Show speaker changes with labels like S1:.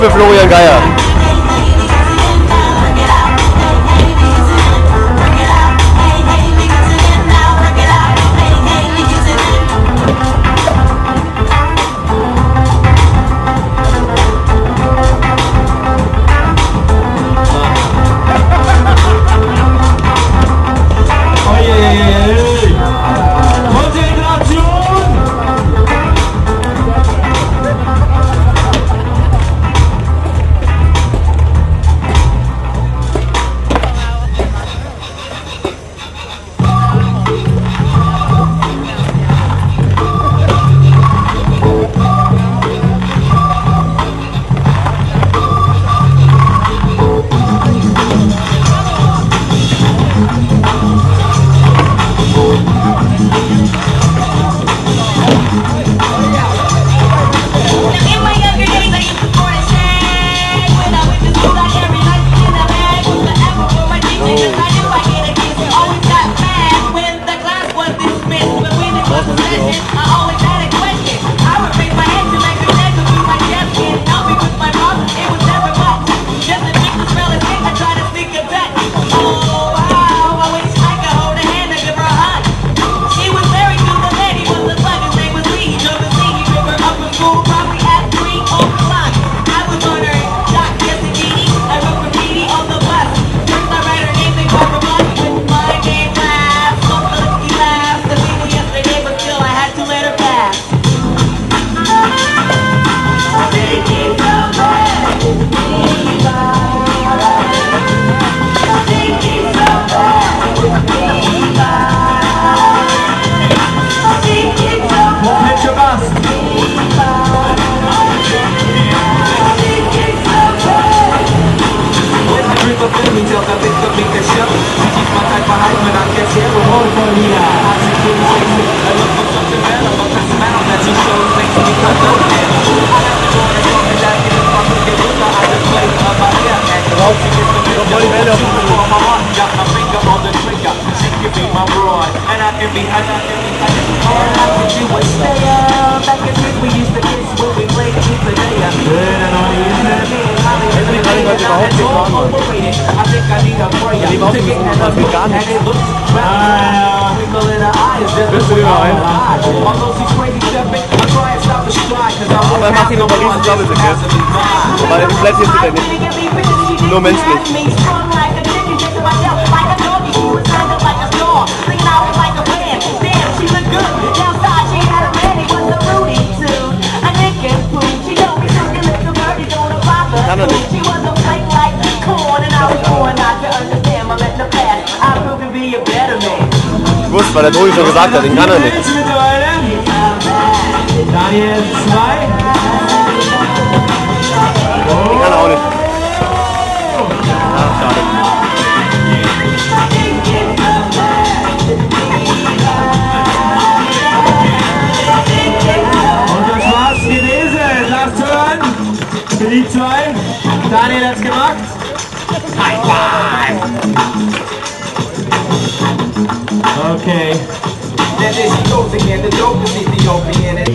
S1: für Florian Geier.
S2: And I can be, I
S3: can be, a good man. I can be, all I can do
S1: Den noch ein? Aber er macht ihn nochmal riesen Doppelticket. Weil komplett hier steht er nicht. Nur menschlich. Wusste, weil der Tobi schon gesagt hat, den kann er nicht.
S4: Daniel 2.
S1: Den kann er auch nicht. Ach, schade.
S4: Und das war's gewesen. Lasst hören. Für die zwei. Daniel hat's gemacht. High five. Okay.
S3: Then there she goes again, the dope is Ethiopian.